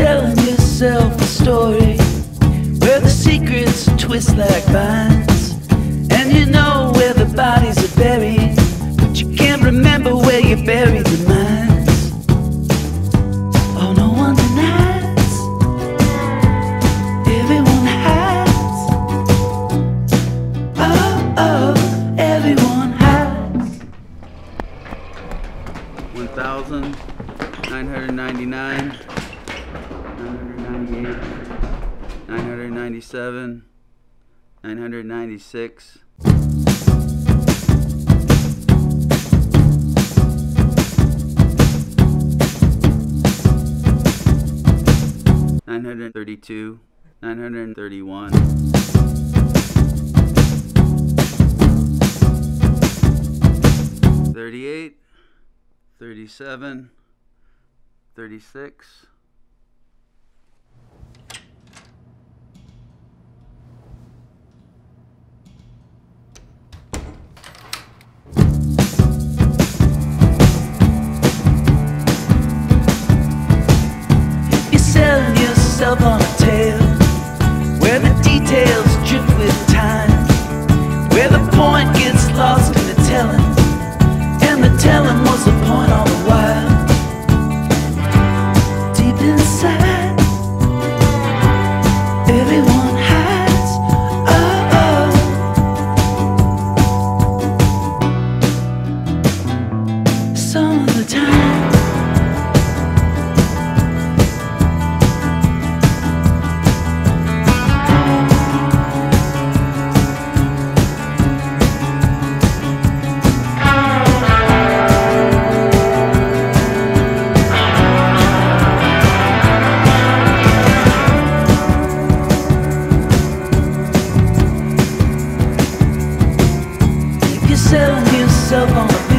yourself a story where the secrets twist like vines, and you know where the bodies are buried, but you can't remember where you buried the minds. Oh, no one denies. Everyone has. Oh, oh, everyone has. 1,999, 998, 997, 996. Nine hundred thirty-two, nine hundred thirty-one. 38, 37, 36, forever Sell yourself on the